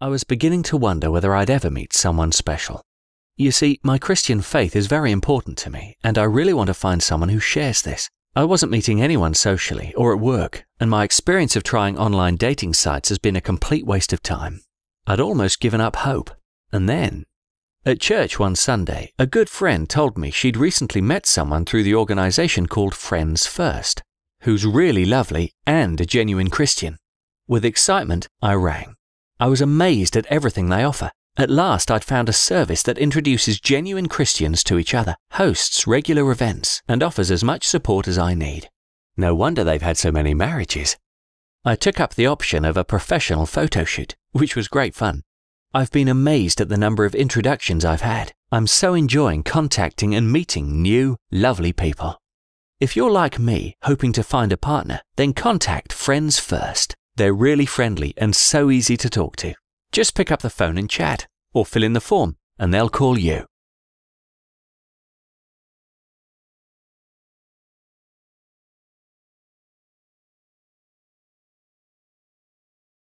I was beginning to wonder whether I'd ever meet someone special. You see, my Christian faith is very important to me, and I really want to find someone who shares this. I wasn't meeting anyone socially or at work, and my experience of trying online dating sites has been a complete waste of time. I'd almost given up hope. And then, at church one Sunday, a good friend told me she'd recently met someone through the organization called Friends First, who's really lovely and a genuine Christian. With excitement, I rang. I was amazed at everything they offer. At last, I'd found a service that introduces genuine Christians to each other, hosts regular events, and offers as much support as I need. No wonder they've had so many marriages. I took up the option of a professional photo shoot, which was great fun. I've been amazed at the number of introductions I've had. I'm so enjoying contacting and meeting new, lovely people. If you're like me, hoping to find a partner, then contact Friends First. They're really friendly and so easy to talk to. Just pick up the phone and chat, or fill in the form, and they'll call you.